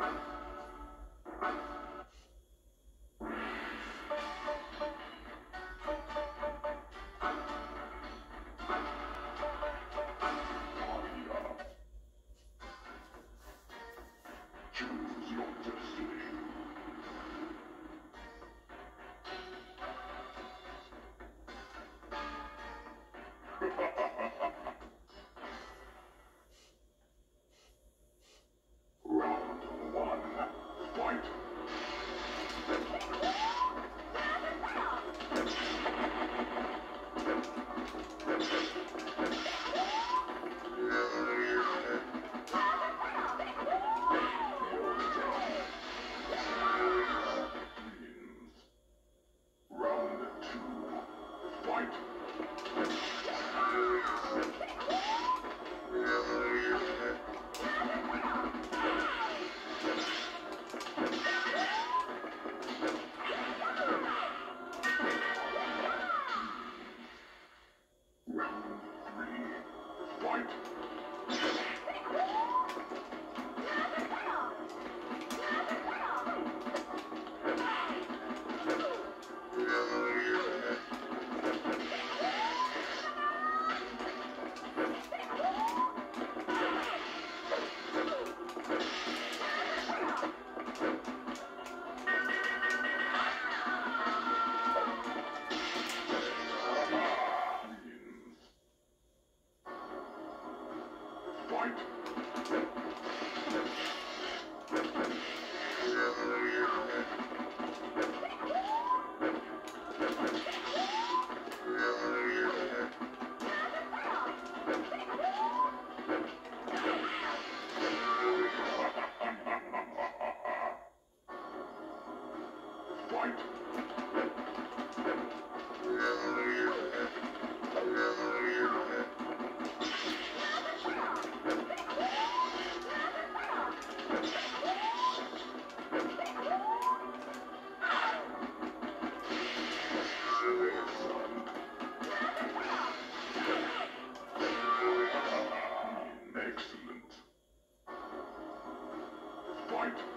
Choose two. Fight. Fight. Fight. Fight.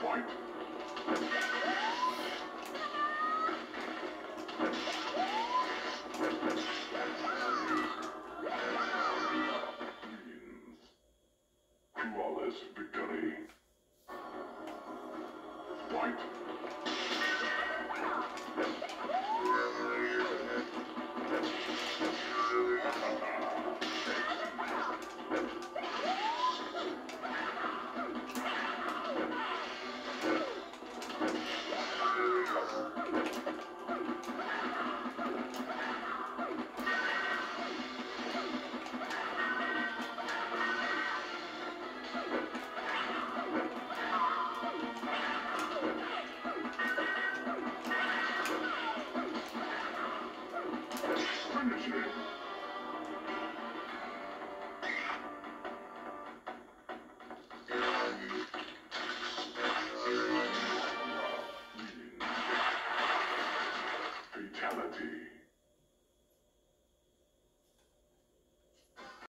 Fight. Wins. Flawless victory. Fight. Sunday.